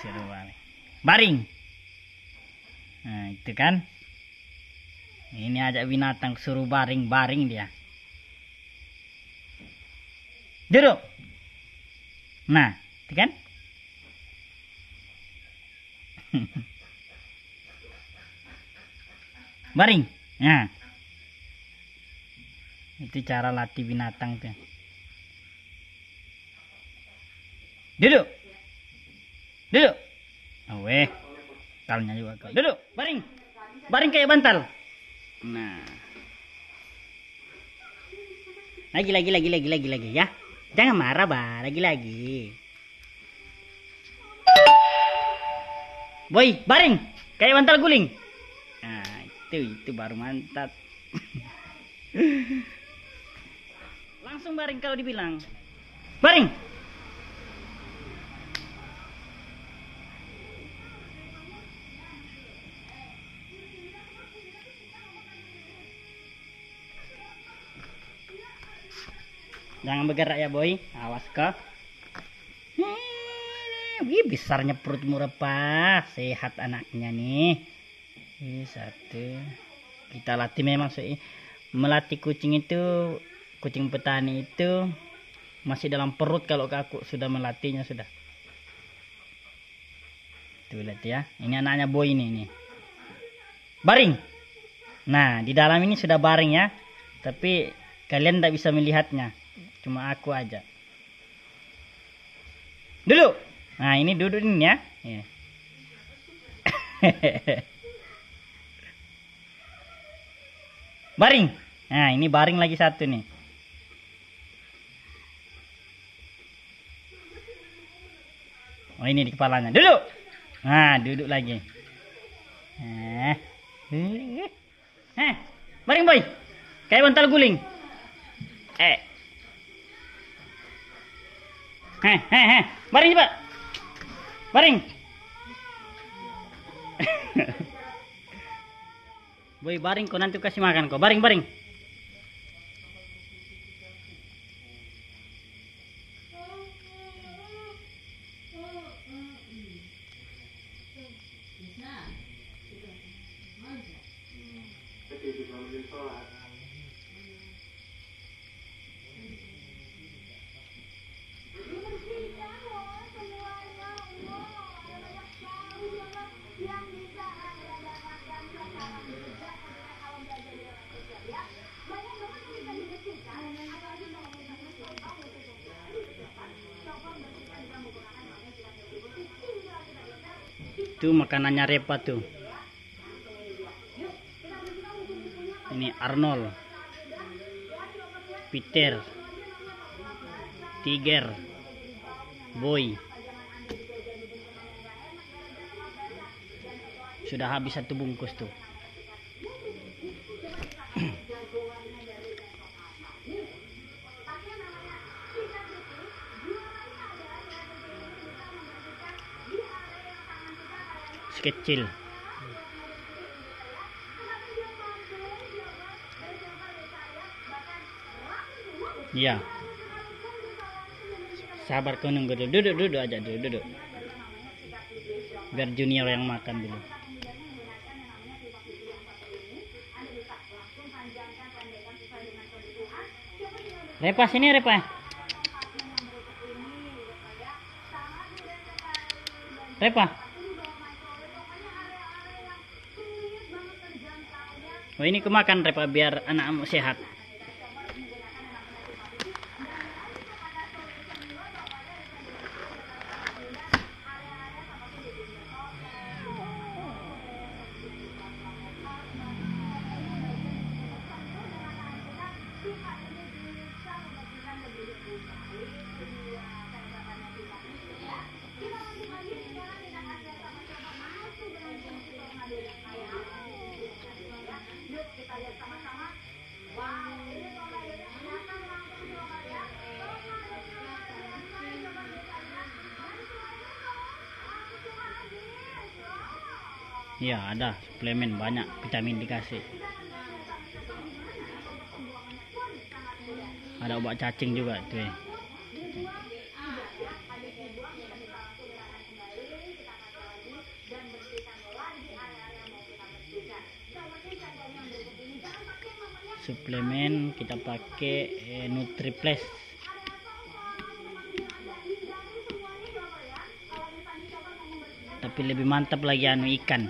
seru banget. Baring. Nah, itu kan. Ini ajak binatang suruh baring-baring dia. Duduk. Nah, itu kan? baring. Nah. Itu cara latih binatang tuh. Duduk. Duduk. Weh. Kalnya juga kau. Duduk, baring. Baring kayak bantal. Nah. Lagi lagi lagi lagi lagi lagi ya. Jangan marah, Bah. Lagi lagi. Boy, baring. Kayak bantal guling. Nah, itu itu baru mantap. Langsung baring kalau dibilang. Baring. Jangan bergerak ya boy. Awas kau. Wih besarnya perut murah Sehat anaknya nih. Ini satu. Kita latih memang sih. Melatih kucing itu, kucing petani itu masih dalam perut kalau aku sudah melatihnya sudah. Tuh lihat ya. Ini anaknya boy ini nih. Baring. Nah, di dalam ini sudah baring ya. Tapi kalian tidak bisa melihatnya. Cuma aku aja. Duduk. Nah, ini duduk ini ya. ya. baring. Nah, ini baring lagi satu nih. Oh, ini di kepalanya. Duduk. Nah, duduk lagi. Eh. Eh. Baring, boy. Kayak bantal guling. Eh. Heh, heh, heh. Baring cepat. Baring. Boy, baring kau nanti kasih makan kau. Baring, baring. Itu makanannya Repa tuh. Ini Arnold. Peter. Tiger. Boy. Sudah habis satu bungkus tuh. Kecil Iya. Sabar kau nunggu. Duduk, duduk aja dulu, duduk. Biar junior yang makan dulu. Repa sini Repa. Repa. Oh ini kemakan Repa biar anakmu sehat. iya ada suplemen banyak vitamin dikasih ada obat cacing juga itu ya. suplemen kita pakai eh, NutriPlus. tapi lebih mantap lagi anu ikan